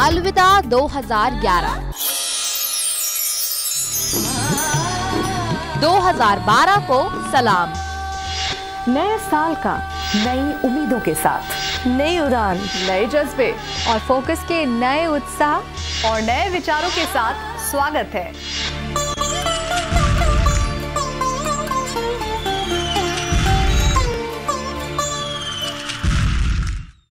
अलविदा 2011 2012 को सलाम। नए साल का नई उम्मीदों के साथ। नई उड़ान, नए जज्बे और फोकस के नए उत्साह और नए विचारों के साथ स्वागत है।